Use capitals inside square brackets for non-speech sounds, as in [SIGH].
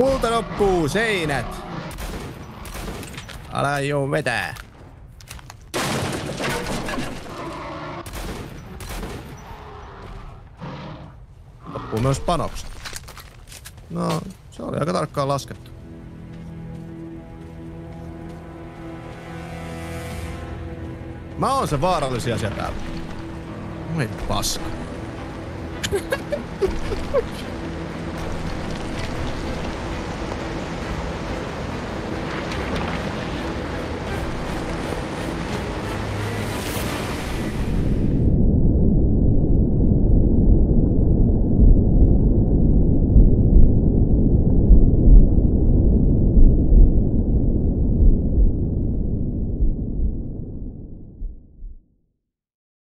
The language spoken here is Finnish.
Multa loppuu seinät. Älä juu vetää. Loppuu myös panokset. No, se oli aika tarkkaan laskettu. Mä oon se vaarallisia siellä täällä. Moi paska. [LAUGHS]